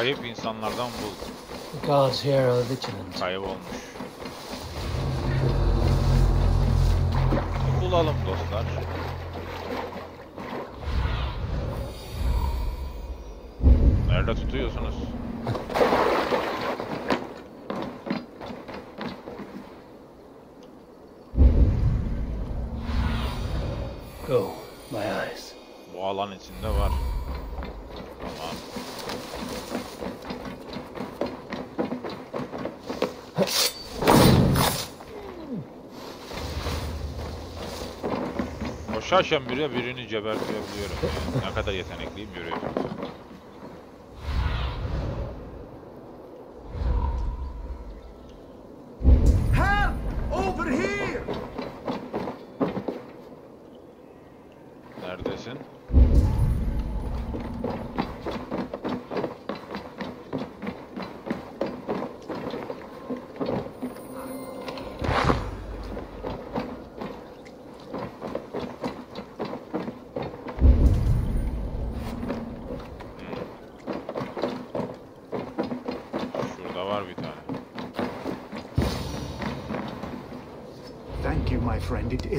Kayıp, insanlardan bul. Guards here are vigilant. Kaybolmuş. Bulalım dostlar. Nerede tutuyorsunuz? Go, my eyes. Bu alan içinde var. Şaşan biri birini gebertebiliyorum. Ne kadar yetenekliyim görüyorum.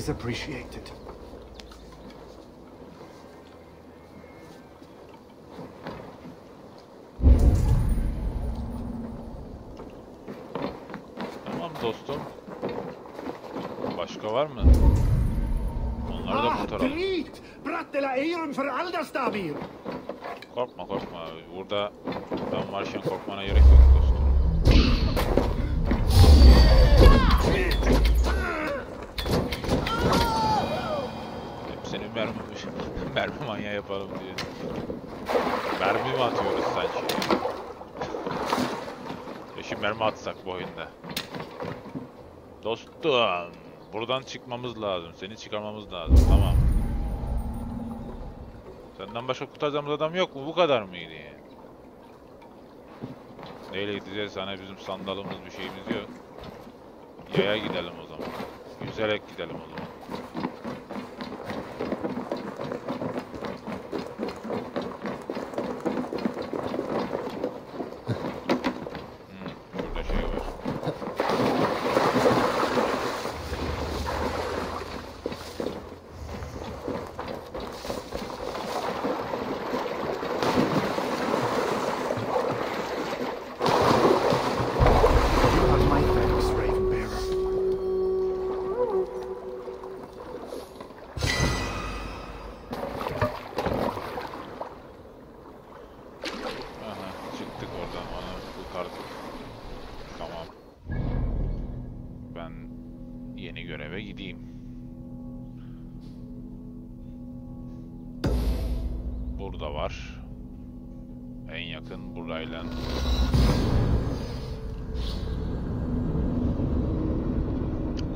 İs appreciated. Tamam dostum. Başka var mı? Onları da Ah, kurtaralım. Korkma korkma. Burada ben varken korkmana gerek yok dostum. Seni mermi, manyağı yapalım diye. Mermi mi atıyoruz sanki? Eşim mermi atsak bu oyunda. Dostum, buradan çıkmamız lazım. Seni çıkarmamız lazım. Tamam. Senden başka kurtaracağımız adam yok mu? Bu kadar mıydı? Neyle gideceğiz? Hani bizim sandalımız bir şeyimiz yok. Yaya gidelim o zaman. Yüzerek gidelim o zaman.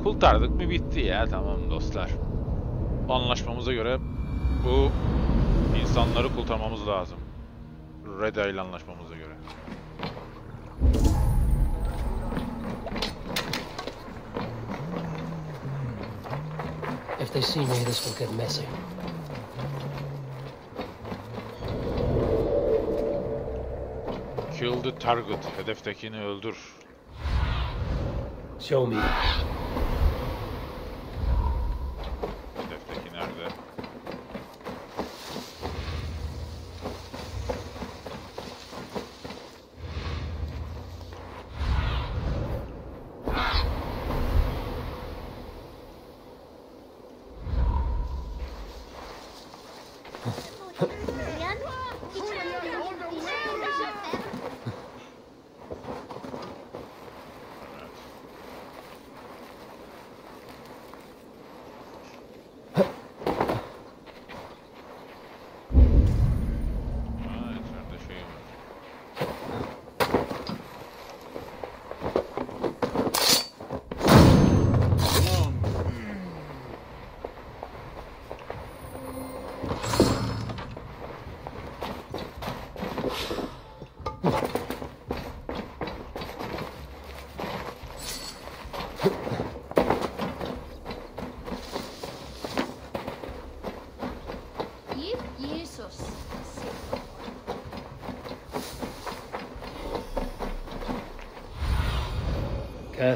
Kurtardık mı bitti ya tamam dostlar. Anlaşmamıza göre bu insanları kurtarmamız lazım. Red ile anlaşmamıza göre. If they see me, this will get messy. Kill the target. Hedeftekini öldür. Show me.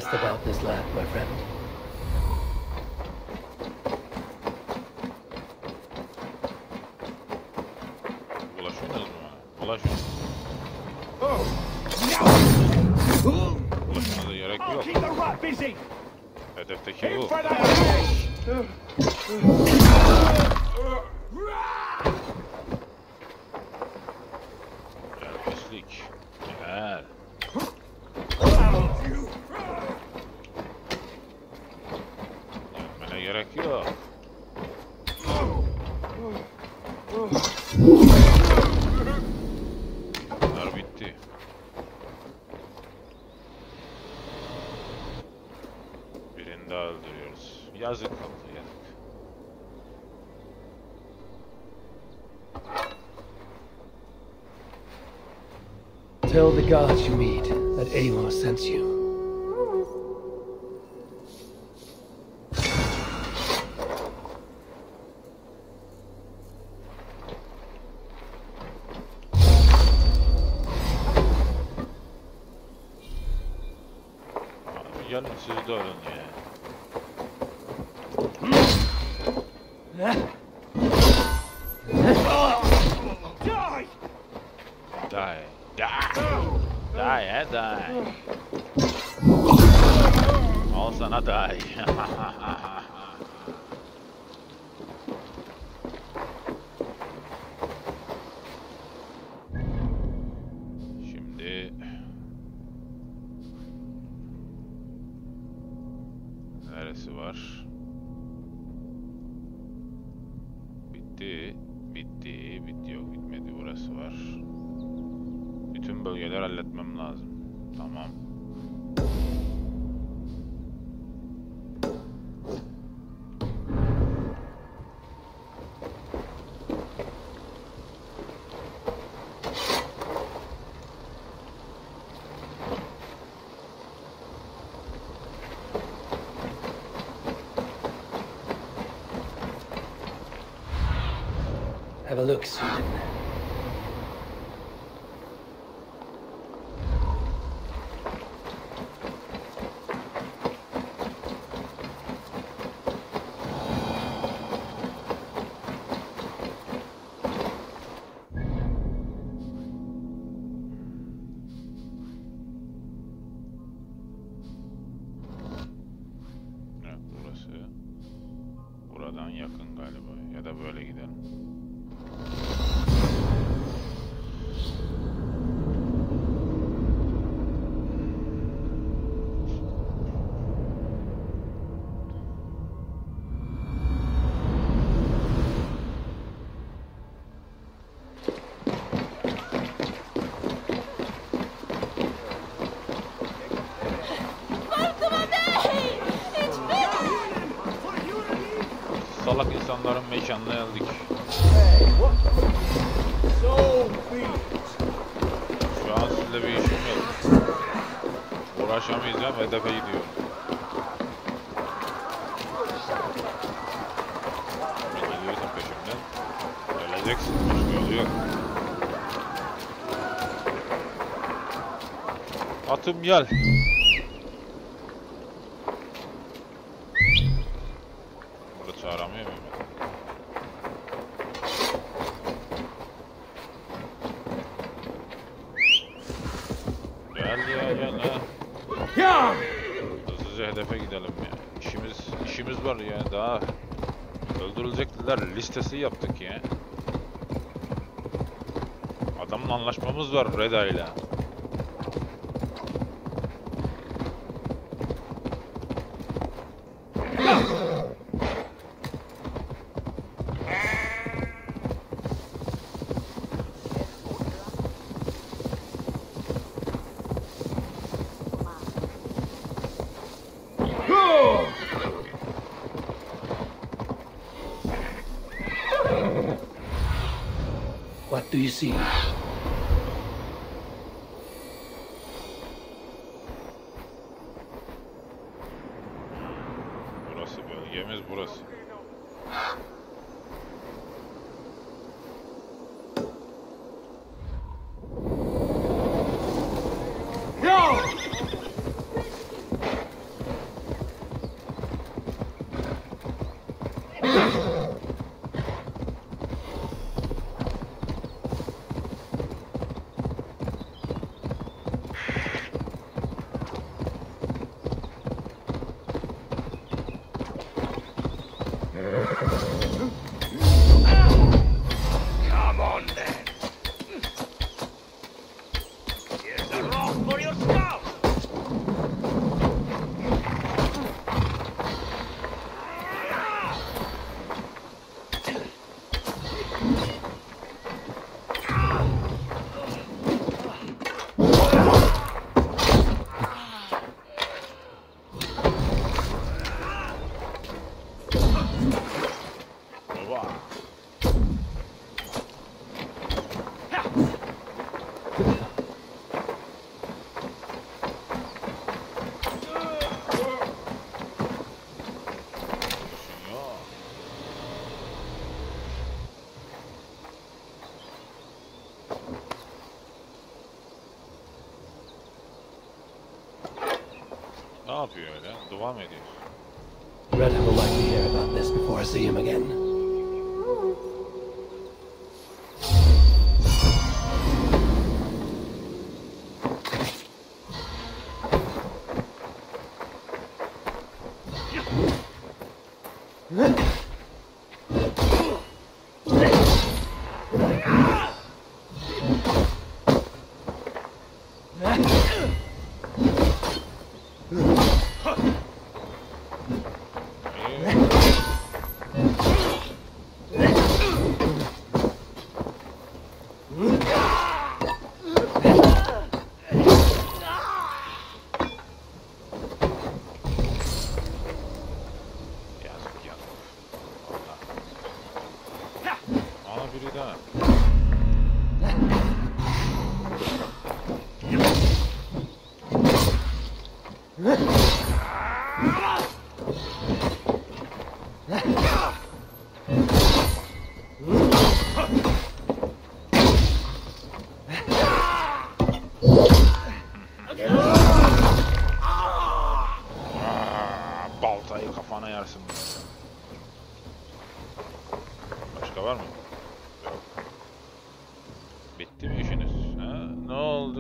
Cast about this land, my friend. Ulaşıyorsunuz mu? Tell the gods you meet that Eivor sends you. A look, Sweden. Mekanına geldik. Şu an sizinle bir işim yok. Uğraşamayacağım, hedefe gidiyorum. Şimdi geliyorsun peşimden. Öleceksin, başka. Atım gel. Burada çağıramıyor muyum? ben? Gel ya ha. Yeah! Hızlıca hedefe gidelim ya. İşimiz işimiz var ya daha öldürülecekler listesi yaptık ya. Adamla anlaşmamız var Reda ile. You see? Burası bölgemiz burası. Come on then. Here's a rock for your scalp. Baba. Ya. Ne yapıyor mı ediyor? Reda will likely hear about this before I see him again.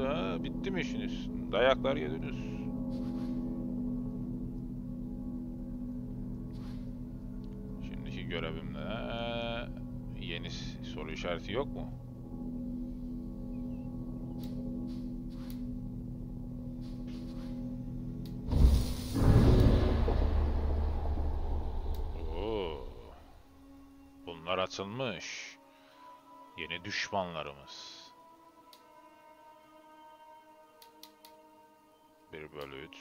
Oldu ha? Bitti mi işiniz? Dayaklar yediniz. Şimdiki görevimde yeni soru işareti yok mu? Oo. Bunlar açılmış. Yeni düşmanlarımız. 1 bölü 3,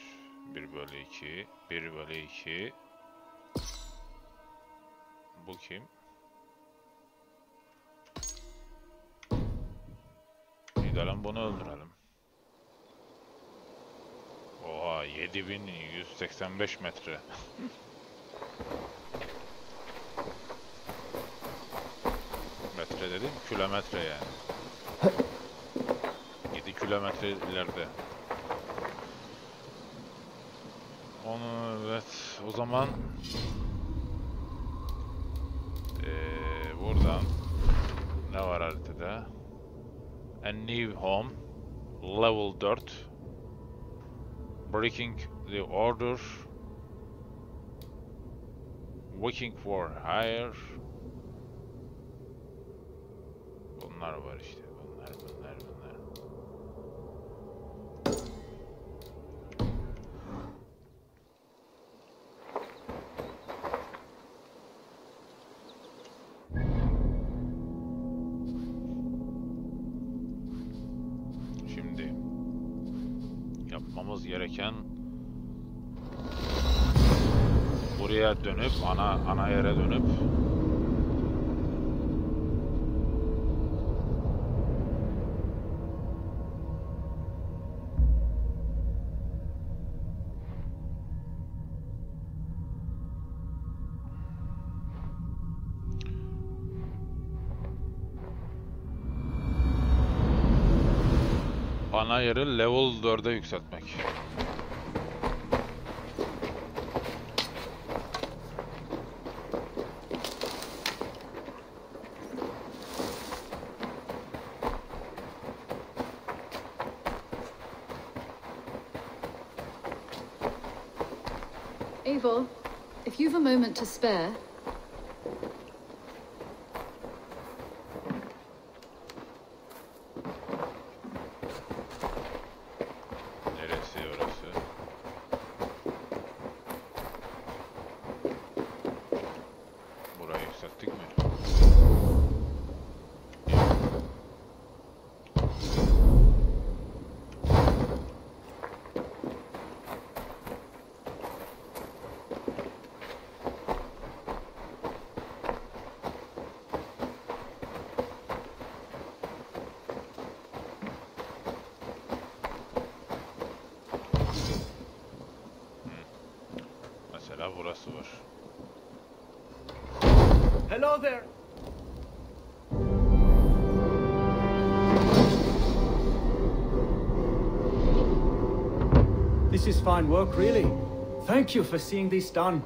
1 bölü 2, 1 bölü 2. Bu kim? Gidelim bunu öldürelim. Oha 7185 metre. Metre dedim kilometre yani. 7 kilometre ileride. Onu evet o zaman eee buradan ne var haritada? A new home level 4 breaking the order working for hire Bunlar var işte. Buraya dönüp ana ana yere dönüp ana yeri level 4'e yükseltmek. Moment to spare, Hello there. This is fine work, really. Thank you for seeing this done.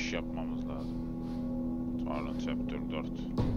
5 yapmamız lazım. Pardon chapter 4.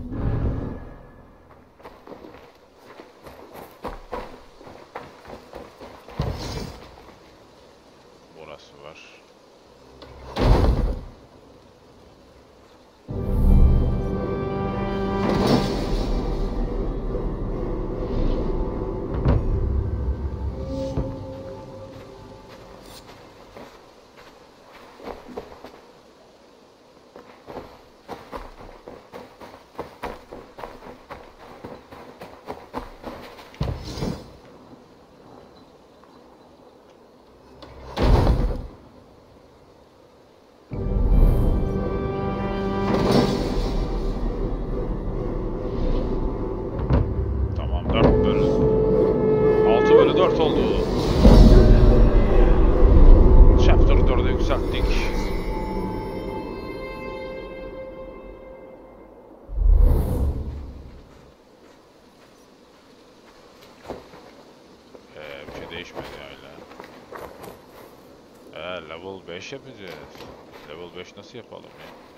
5 yapacağız. Level 5 nasıl yapalım ya?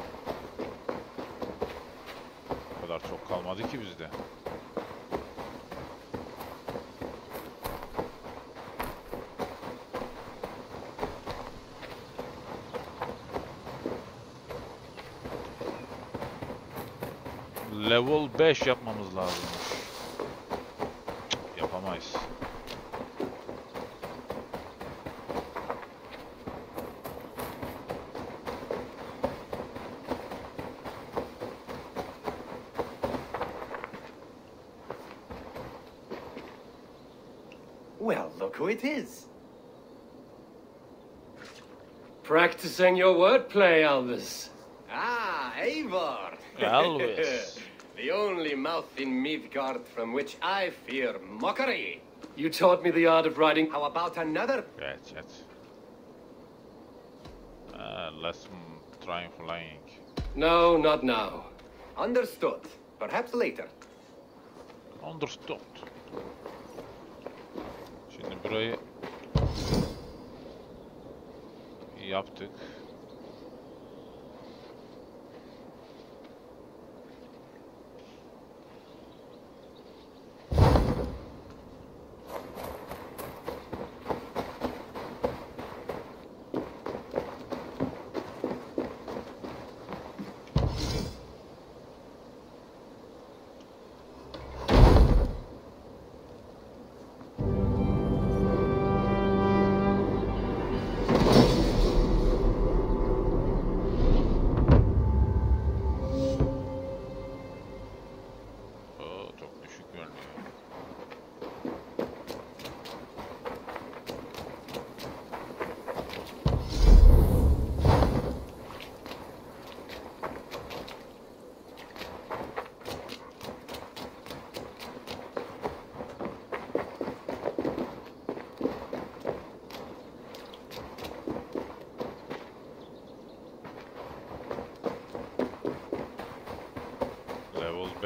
O kadar çok kalmadı ki bizde. Level 5 yapmamız lazım. Look who it is. Practicing your wordplay, Alvis. Ah, Eivor. Elvis. the only mouth in Midgard from which I fear mockery. You taught me the art of writing. How about another? Geç geç. Uh, let's mm, try flying. No, not now. Understood. Perhaps later. Understood. Burayı yaptık.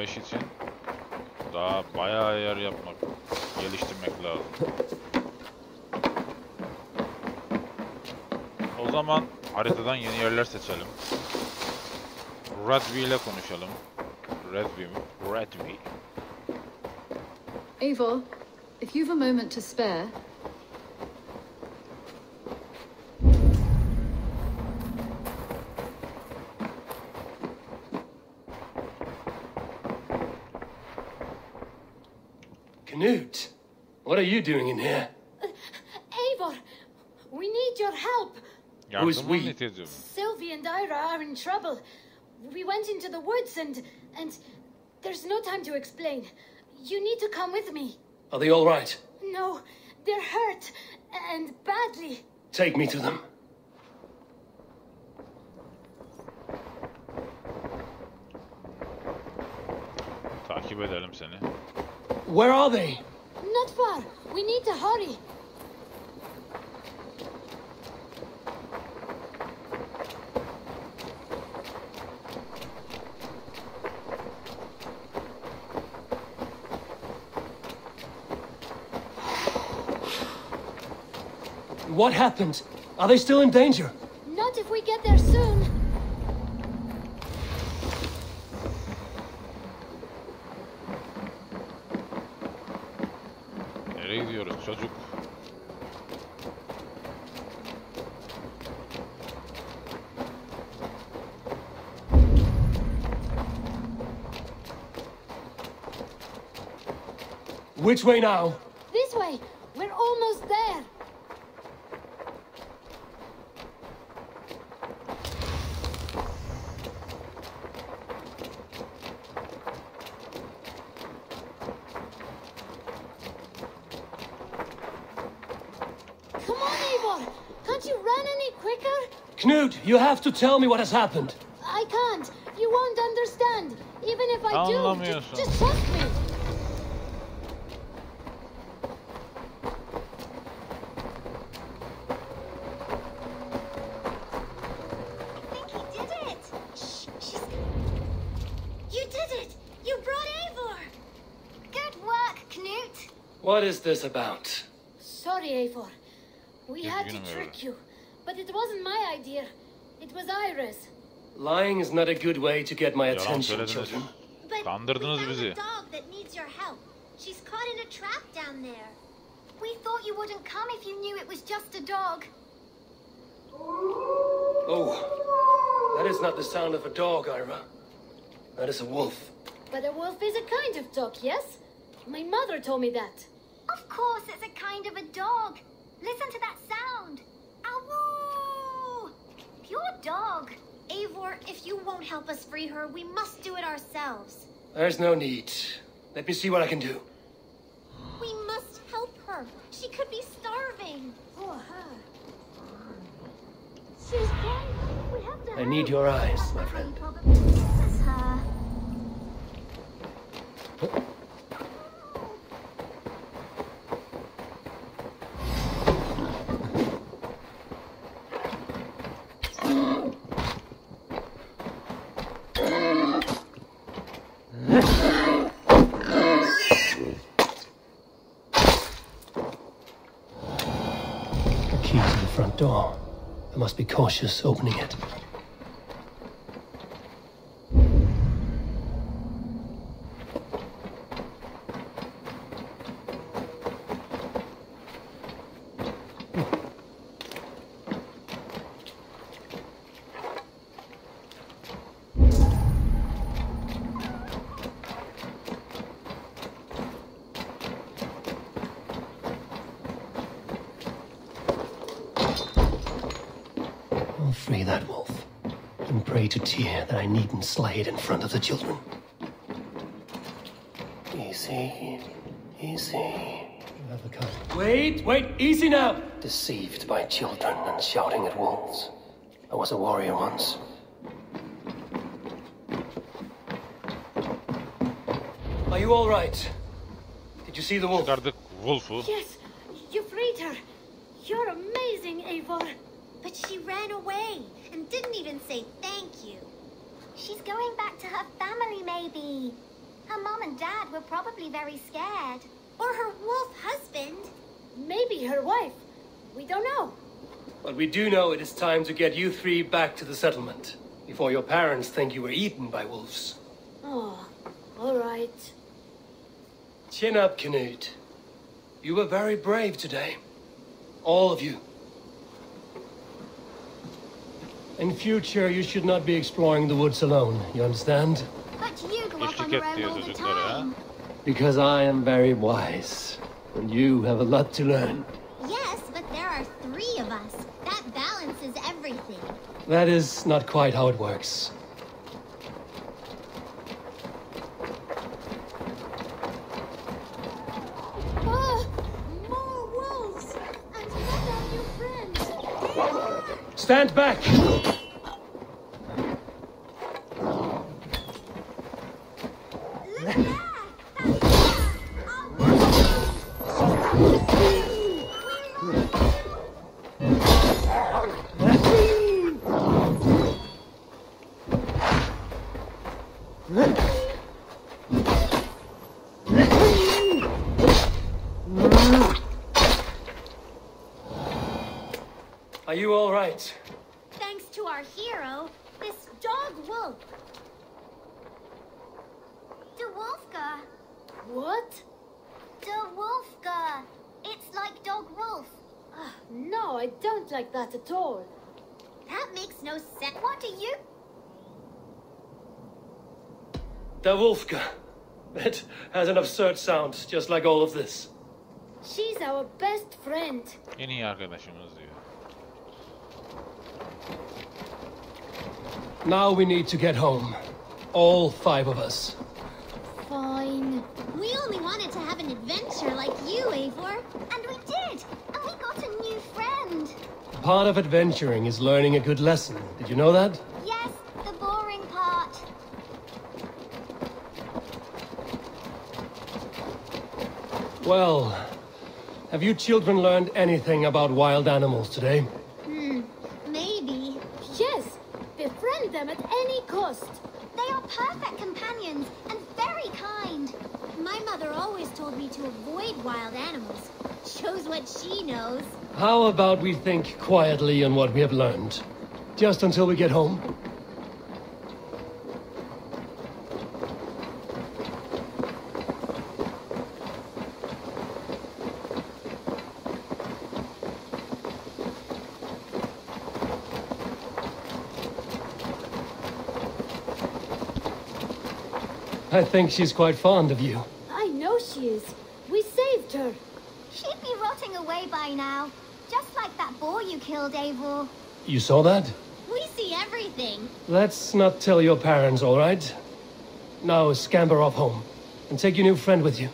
5 için Daha bayağı ayar yapmak, geliştirmek lazım. O zaman haritadan yeni yerler seçelim. Radvi ile konuşalım. Radvi mi? Radvi. Eivor, if you've a moment to spare, what are you doing in here? Uh, Eivor, we need your help. Who's we? ihtiyacım. Sylvie and Ira are in trouble. We went into the woods and and there's no time to explain. You need to come with me. Are they all right? No, they're hurt and badly. Take me to them. Takip edelim seni. Where are they? Not far. We need to hurry. What happened? Are they still in danger? Not if we get there soon. Nereye gidiyoruz çocuk? Which way now? This way. We're almost there. Come on, Eivor. Can't you run any quicker? Knut, you have to tell me what has happened. I can't. You won't understand. Even if I do, Anlamıyorsun. just, just trust me. I think he did it. Shh, she's. You did it. You brought Eivor. Good work, Knut. What is this about? Sorry, Eivor. We Yeah, had to know me, trick you. But it wasn't my idea. It was Ira's. Lying is not a good way to get my Yalan attention, children. But Kandırdınız we found bizi. a dog that needs your help. She's caught in a trap down there. We thought you wouldn't come if you knew it was just a dog. Oh, that is not the sound of a dog, Ira. That is a wolf. But a wolf is a kind of dog, yes? My mother told me that. Of course, it's a kind of a dog. Listen to that sound. Awoo! Pure dog. Eivor, if you won't help us free her, we must do it ourselves. There's no need. Let me see what I can do. We must help her. She could be starving. Oh, her. She's crying. We have to I need your eyes, my friend. Misses her. The key to the front door. I must be cautious opening it. I'll free that wolf and pray to Tyr that I needn't slay it in front of the children. Easy, easy. You have a kind. Wait, wait, easy now! Deceived by children and shouting at wolves. I was a warrior once. Are you all right? Did you see the wolf? Çıkardık Wolf'u. Yes, you freed her. You're amazing, Eivor. But she ran away and didn't even say thank you. She's going back to her family, maybe. Her mom and dad were probably very scared. Or her wolf husband. Maybe her wife. We don't know. But we do know it is time to get you three back to the settlement. Before your parents think you were eaten by wolves. Oh, all right. Chin up, Knut. You were very brave today. All of you. In future, you should not be exploring the woods alone, you understand? But you go off on your own all the çocuklara ha. time. Because I am very wise. And you have a lot to learn. Yes, but there are three of us. That balances everything. That is not quite how it works. Oh, Stand more wolves! And not our new friends! Stand back! Look there! That's our wolf. Are you all right? Thanks to our hero, this dog wolf. De Wolfka. What? De Wolfka. It's like dog wolf. Ah, no, I don't like that at all. That makes no sense. What do you? The Wolfka. It has an absurd sound, just like all of this. She's our best friend. En iyi arkadaşımız diyor. Now we need to get home. All five of us. Fine. We only wanted to have an adventure like you, Eivor. And we did. And we got a new friend. Part of adventuring is learning a good lesson. Did you know that? Yes, the boring part. Well, have you children learned anything about wild animals today? Hmm, maybe. Yes, befriend them at any cost. They are perfect companions and very kind. My mother always told me to avoid wild animals. Shows what she knows. How about we think quietly on what we have learned? Just until we get home? I think she's quite fond of you. I know she is. We saved her. She'd be rotting away by now. Just like that boar you killed, Eivor. You saw that? We see everything. Let's not tell your parents, all right? Now scamper off home. And take your new friend with you.